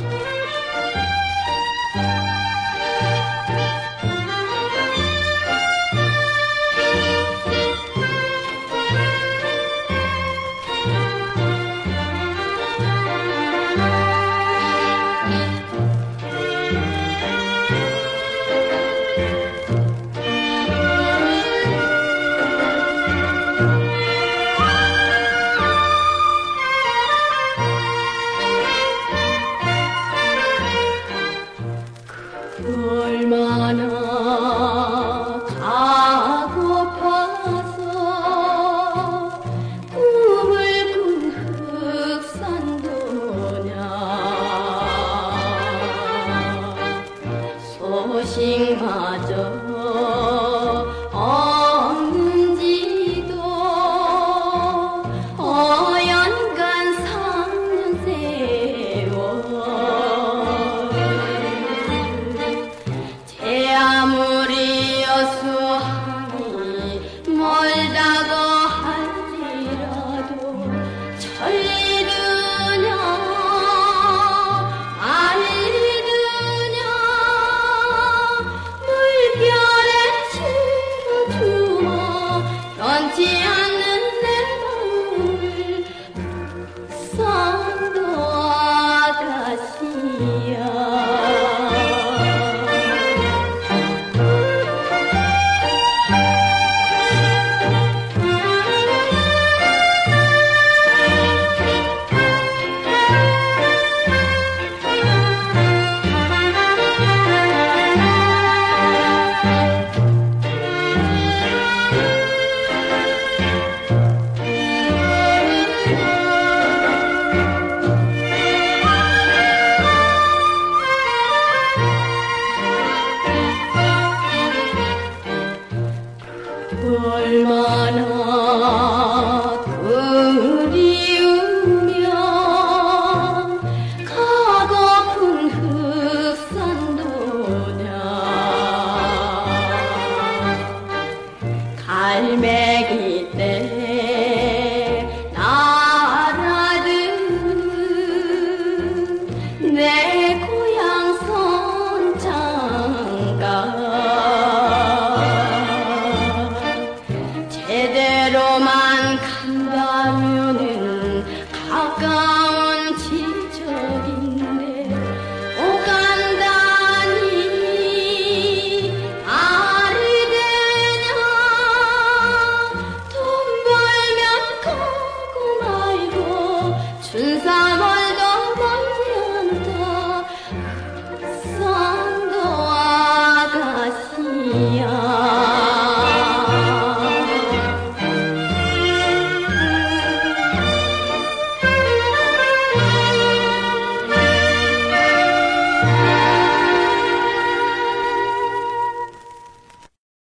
Bye. Almana. Pullman, 제대로만 간다면은 가까운 지적인데 오간다니 알이 되냐 돈 벌면 가고 말고 준상